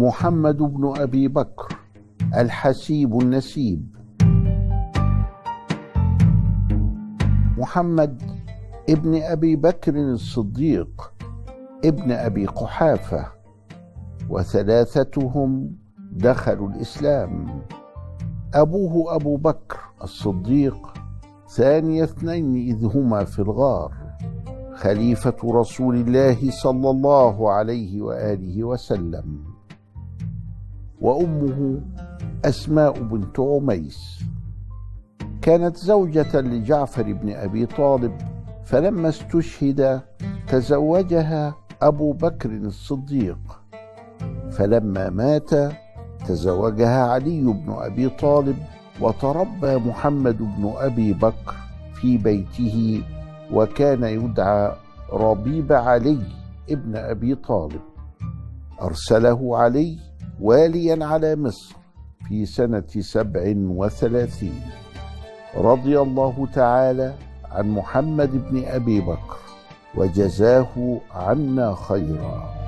محمد بن أبي بكر الحسيب النسيب. محمد ابن أبي بكر الصديق ابن أبي قحافة وثلاثتهم دخلوا الإسلام. أبوه أبو بكر الصديق ثاني اثنين إذ هما في الغار. خليفة رسول الله صلى الله عليه وآله وسلم. وأمه أسماء بنت عميس. كانت زوجة لجعفر بن أبي طالب فلما استشهد تزوجها أبو بكر الصديق. فلما مات تزوجها علي بن أبي طالب وتربى محمد بن أبي بكر في بيته وكان يدعى ربيب علي ابن أبي طالب. أرسله علي واليا على مصر في سنة سبع وثلاثين. رضي الله تعالى عن محمد بن أبي بكر وجزاه عنا خيرا.